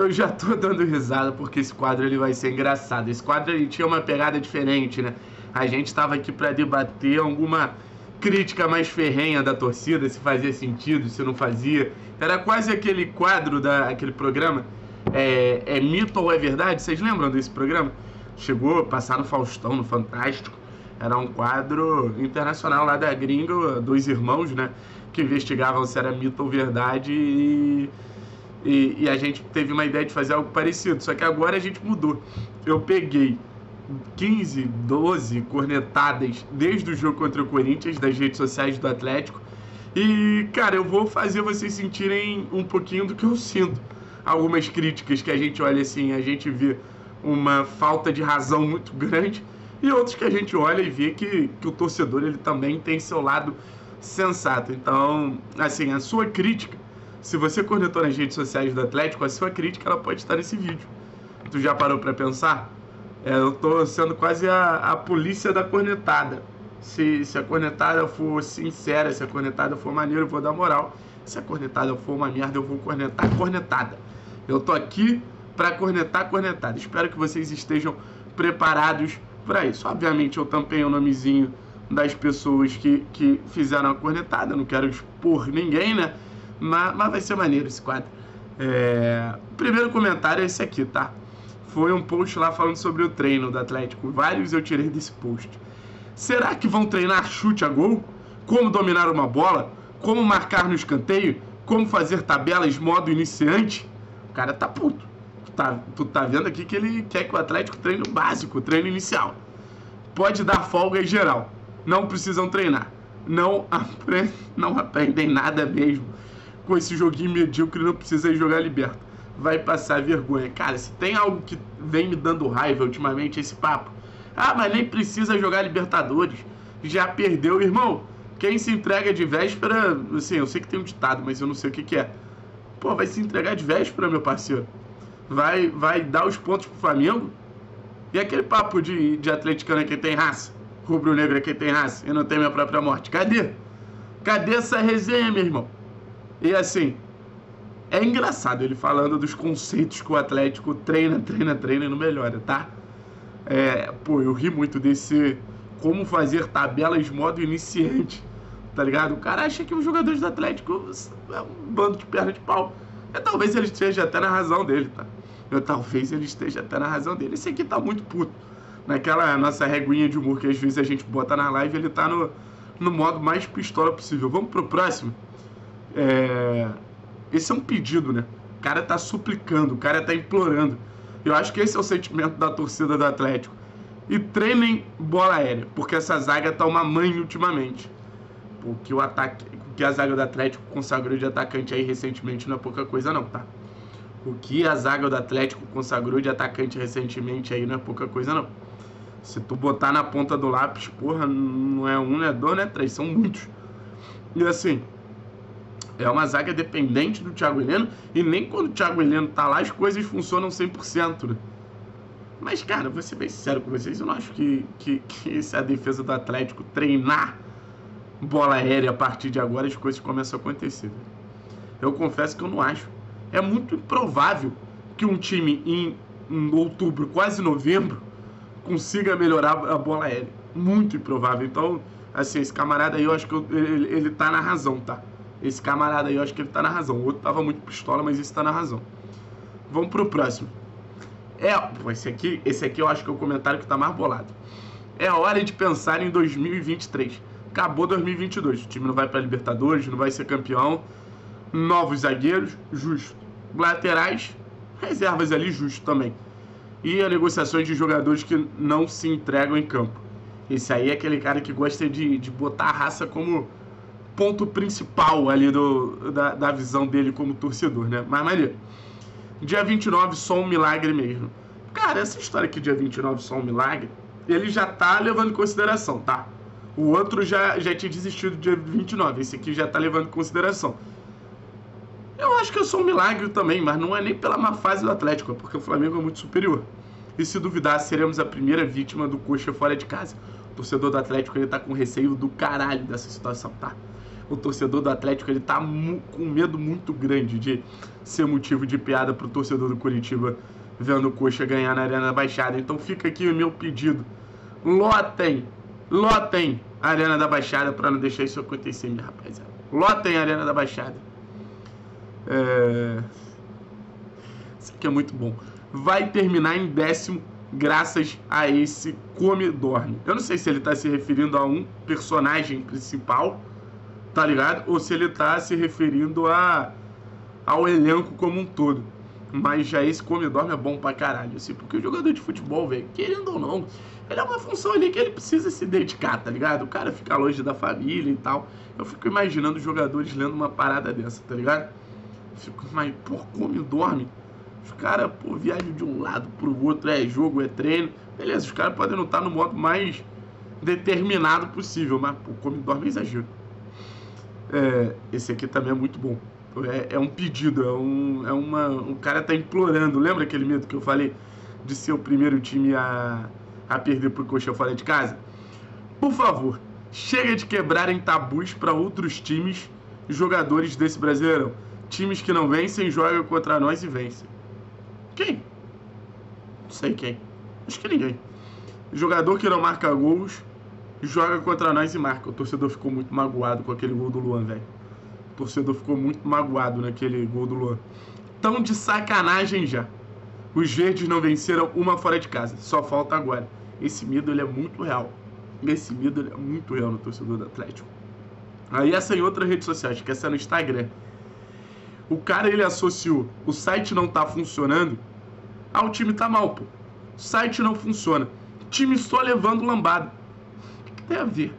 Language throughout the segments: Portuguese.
eu já tô dando risada porque esse quadro ele vai ser engraçado. Esse quadro ele tinha uma pegada diferente, né? A gente estava aqui para debater alguma crítica mais ferrenha da torcida, se fazia sentido, se não fazia. Era quase aquele quadro da aquele programa é, é mito ou é verdade? Vocês lembram desse programa? Chegou a passar no Faustão, no Fantástico. Era um quadro internacional lá da gringa, dois irmãos, né? Que investigavam se era mito ou verdade e, e, e, a gente teve uma ideia de fazer algo parecido. Só que agora a gente mudou. Eu peguei 15, 12 cornetadas desde o jogo contra o Corinthians, das redes sociais do Atlético. E, cara, eu vou fazer vocês sentirem um pouquinho do que eu sinto. Algumas críticas que a gente olha assim, a gente vê uma falta de razão muito grande e outros que a gente olha e vê que, que o torcedor ele também tem seu lado sensato. Então, assim, a sua crítica, se você cornetou nas redes sociais do Atlético, a sua crítica ela pode estar nesse vídeo. Tu já parou para pensar? É, eu tô sendo quase a, a polícia da cornetada. Se, se a cornetada for sincera, se a cornetada for maneira, eu vou dar moral. Se a cornetada for uma merda, eu vou cornetar cornetada. Eu tô aqui para cornetar cornetada. Espero que vocês estejam preparados para isso. Obviamente eu tampei o nomezinho das pessoas que, que fizeram a cornetada, não quero expor ninguém, né? Mas, mas vai ser maneiro esse quadro. É... O primeiro comentário é esse aqui, tá? Foi um post lá falando sobre o treino do Atlético. Vários eu tirei desse post. Será que vão treinar chute a gol? Como dominar uma bola? Como marcar no escanteio? Como fazer tabelas modo iniciante? O cara tá puto tu tá, tu tá vendo aqui que ele quer que o Atlético treine o básico, o treino inicial. Pode dar folga em geral. Não precisam treinar. Não, apre não aprendem nada mesmo. Com esse joguinho medíocre, não precisa jogar liberto. Vai passar vergonha. Cara, se tem algo que vem me dando raiva ultimamente, esse papo. Ah, mas nem precisa jogar Libertadores. Já perdeu, irmão. Quem se entrega de véspera, assim, eu sei que tem um ditado, mas eu não sei o que, que é. Pô, vai se entregar de véspera, meu parceiro vai, vai dar os pontos pro Flamengo. E aquele papo de, de atleticano que tem raça, rubro-negro que tem raça e não tem minha própria morte. Cadê? Cadê essa resenha, meu irmão? E assim, é engraçado ele falando dos conceitos que o Atlético treina, treina, treina e não melhora, tá? É, pô, eu ri muito desse como fazer tabelas modo iniciante, tá ligado? O cara acha que os jogadores do Atlético é um bando de perna de pau. E talvez ele esteja até na razão dele, tá? Eu, talvez ele esteja até na razão dele. Esse aqui tá muito puto. Naquela nossa reguinha de humor que às vezes a gente bota na live, ele tá no, no modo mais pistola possível. Vamos pro próximo? É... Esse é um pedido, né? O cara tá suplicando, o cara tá implorando. Eu acho que esse é o sentimento da torcida do Atlético. E treinem bola aérea, porque essa zaga tá uma mãe ultimamente. Porque o ataque, que a zaga do Atlético consagrou de atacante aí recentemente não é pouca coisa não, tá? O que a zaga do Atlético consagrou de atacante recentemente aí não é pouca coisa, não. Se tu botar na ponta do lápis, porra, não é um, não é dois, não é três, são muitos. E assim, é uma zaga dependente do Thiago Heleno, e nem quando o Thiago Heleno tá lá as coisas funcionam 100%, né? Mas, cara, vou ser bem sincero com vocês, eu não acho que, que, que é a defesa do Atlético treinar bola aérea a partir de agora as coisas começam a acontecer. Eu confesso que eu não acho é muito improvável que um time em, em outubro, quase novembro, consiga melhorar a bola aérea. Muito improvável. Então, assim, esse camarada aí, eu acho que eu, ele, ele tá na razão, tá? Esse camarada aí, eu acho que ele tá na razão. O outro tava muito pistola, mas esse tá na razão. Vamos pro próximo. É, esse aqui, esse aqui eu acho que é o comentário que tá mais bolado. É hora de pensar em 2023. Acabou 2022. O time não vai para Libertadores, não vai ser campeão. Novos zagueiros, justo laterais, reservas ali justo também. E a negociações de jogadores que não se entregam em campo. Esse aí é aquele cara que gosta de, de botar a raça como ponto principal ali do, da, da visão dele como torcedor, né? Mas Maria, dia 29 só um milagre mesmo. Cara, essa história aqui, dia 29 só um milagre, ele já tá levando em consideração, tá? O outro já, já tinha desistido dia 29, esse aqui já tá levando em consideração. Eu acho que eu sou um milagre também, mas não é nem pela má fase do Atlético, é porque o Flamengo é muito superior. E se duvidar, seremos a primeira vítima do coxa fora de casa. O torcedor do Atlético ele tá com receio do caralho dessa situação, tá? O torcedor do Atlético ele tá com medo muito grande de ser motivo de piada pro torcedor do Curitiba vendo o Coxa ganhar na Arena Baixada. Então fica aqui o meu pedido. Lotem, lotem a Arena da Baixada para não deixar isso acontecer, minha rapaziada. Lotem a Arena da Baixada. É... Isso aqui é muito bom. Vai terminar em décimo graças a esse Come Dorme. Eu não sei se ele está se referindo a um personagem principal, tá ligado? Ou se ele está se referindo a, ao elenco como um todo. Mas já esse Come Dorme é bom pra caralho, assim, porque o jogador de futebol, velho, querendo ou não, ele é uma função ali que ele precisa se dedicar, tá ligado? O cara fica longe da família e tal. Eu fico imaginando os jogadores lendo uma parada dessa, tá ligado? Fico, mas, pô, come dorme. Os caras, pô, viajam de um lado pro outro, é jogo, é treino. Beleza, os caras podem não estar no modo mais determinado possível, mas, pô, come dorme é exagero. É, esse aqui também é muito bom. É, é um pedido, é um, é uma. O cara tá implorando. Lembra aquele medo que eu falei de ser o primeiro time a, a perder pro Coxa fora de casa? Por favor, chega de quebrarem tabus para outros times jogadores desse Brasileirão. Times que não vencem jogam contra nós e vencem. Quem? Não sei quem. Acho que ninguém. Jogador que não marca gols joga contra nós e marca. O torcedor ficou muito magoado com aquele gol do Luan, velho torcedor ficou muito magoado naquele gol do Luan. Tão de sacanagem já. Os verdes não venceram uma fora de casa. Só falta agora. Esse medo ele é muito real. Esse medo ele é muito real no torcedor do Atlético. Aí essa em outra rede social, acho que essa é no Instagram. O cara ele associou o site não tá funcionando ao time tá mal, pô. O site não funciona. O time só levando lambada. Tem a ver?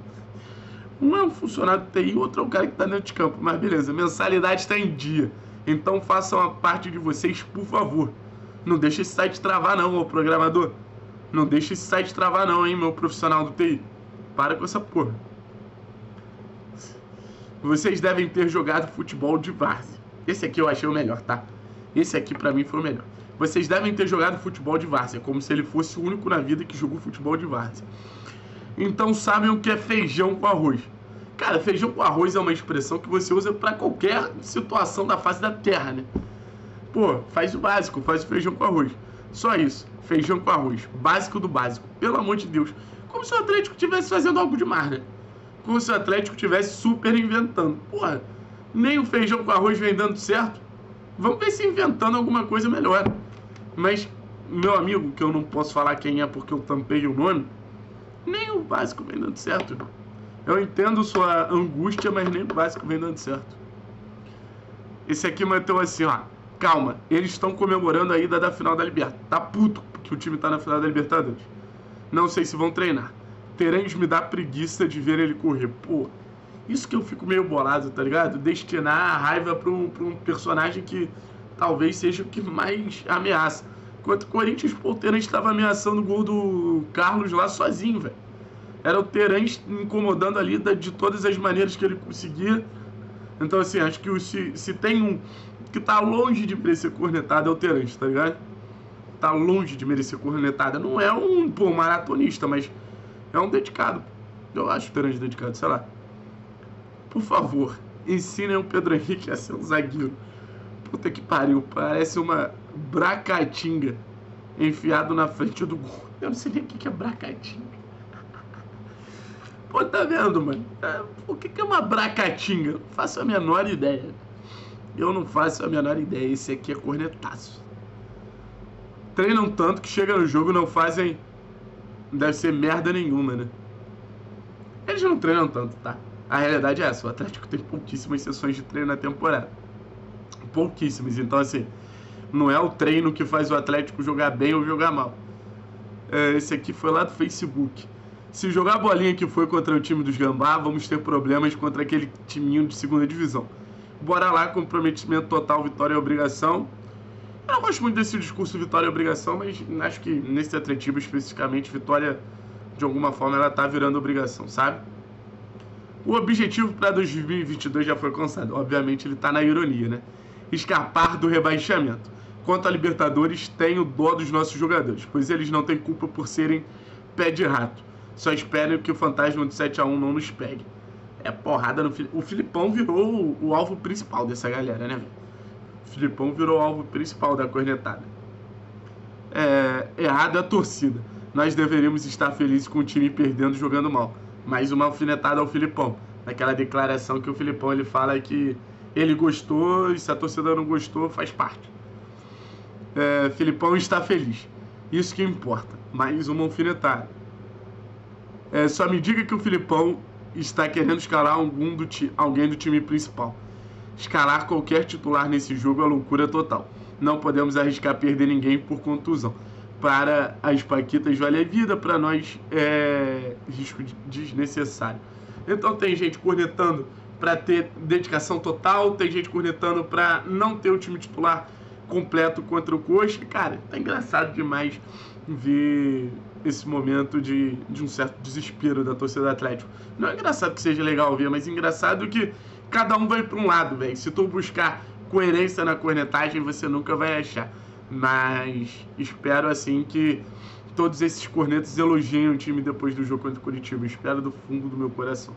Um é um funcionário do TI, outro é o cara que está dentro de campo. Mas beleza, mensalidade está em dia. Então façam a parte de vocês, por favor. Não deixe esse site travar não, ô programador. Não deixe esse site travar não, hein, meu profissional do TI. Para com essa porra. Vocês devem ter jogado futebol de várzea. Esse aqui eu achei o melhor, tá? Esse aqui para mim foi o melhor. Vocês devem ter jogado futebol de várzea, como se ele fosse o único na vida que jogou futebol de várzea então sabem o que é feijão com arroz. Cara, feijão com arroz é uma expressão que você usa para qualquer situação da face da terra, né? Pô, faz o básico, faz o feijão com arroz. Só isso, feijão com arroz, básico do básico. Pelo amor de Deus. Como se o Atlético estivesse fazendo algo demais, né? Como se o Atlético estivesse super inventando. Porra, nem o feijão com arroz vem dando certo. Vamos ver se inventando alguma coisa melhor. Mas, meu amigo, que eu não posso falar quem é porque eu tampei o nome, nem o básico vem dando certo. Eu entendo sua angústia, mas nem o básico vem dando certo. Esse aqui meteu assim, ó. Calma, eles estão comemorando a ida da final da Libertadores. Tá puto que o time tá na final da Libertadores. Não sei se vão treinar. Teremos me dá preguiça de ver ele correr. Pô, isso que eu fico meio bolado, tá ligado? Destinar a raiva pra um, pra um personagem que talvez seja o que mais ameaça. Enquanto o Corinthians, pô, o estava ameaçando o gol do Carlos lá sozinho, velho. Era o Terence incomodando ali de todas as maneiras que ele conseguia. Então, assim, acho que se, se tem um que tá longe de merecer cornetada é o Terence, tá ligado? Tá longe de merecer cornetada. Não é um, pô, maratonista, mas é um dedicado. Eu acho o Terence dedicado, sei lá. Por favor, ensinem o Pedro Henrique a ser um zagueiro. Puta que pariu, parece uma bracatinga enfiado na frente do gol. Eu não sei nem o que é bracatinga. Pô, tá vendo, mano? É, o que é uma bracatinga? Não faço a menor ideia. Eu não faço a menor ideia. Esse aqui é cornetaço. Treinam tanto que chega no jogo não fazem. Não deve ser merda nenhuma, né? Eles não treinam tanto, tá? A realidade é essa: o Atlético tem pouquíssimas sessões de treino na temporada pouquíssimas. Então, assim, não é o treino que faz o Atlético jogar bem ou jogar mal. É, esse aqui foi lá do Facebook. Se jogar a bolinha que foi contra o time dos Gambá, vamos ter problemas contra aquele timinho de segunda divisão. Bora lá, comprometimento total, vitória e obrigação. Eu não gosto muito desse discurso vitória e obrigação, mas acho que nesse atletivo especificamente, vitória de alguma forma ela tá virando obrigação, sabe? O objetivo para 2022 já foi alcançado. Obviamente ele tá na ironia, né? escapar do rebaixamento. Quanto a Libertadores, tenho dó dos nossos jogadores, pois eles não têm culpa por serem pé de rato. Só espero que o fantasma de 7 a 1 não nos pegue. É porrada no O Filipão virou o, alvo principal dessa galera, né, velho? O Filipão virou o alvo principal da cornetada. É, errado a torcida. Nós deveríamos estar felizes com o time perdendo jogando mal. Mais uma alfinetada ao Filipão. Naquela declaração que o Filipão ele fala que ele gostou e se a torcida não gostou, faz parte. É, Filipão está feliz. Isso que importa. Mais uma alfinetada. É, só me diga que o Filipão está querendo escalar algum do alguém do time principal. Escalar qualquer titular nesse jogo é loucura total. Não podemos arriscar perder ninguém por contusão. Para as Paquitas vale a vida, para nós é risco desnecessário. Então tem gente cornetando para ter dedicação total, tem gente cornetando para não ter o time titular completo contra o Coxa. Cara, tá engraçado demais ver esse momento de, de um certo desespero da torcida do Atlético. Não é engraçado que seja legal ver, mas engraçado que cada um vai para um lado, velho. Se tu buscar coerência na cornetagem, você nunca vai achar. Mas espero assim que todos esses cornetos elogiem o time depois do jogo contra o Curitiba. Espero do fundo do meu coração.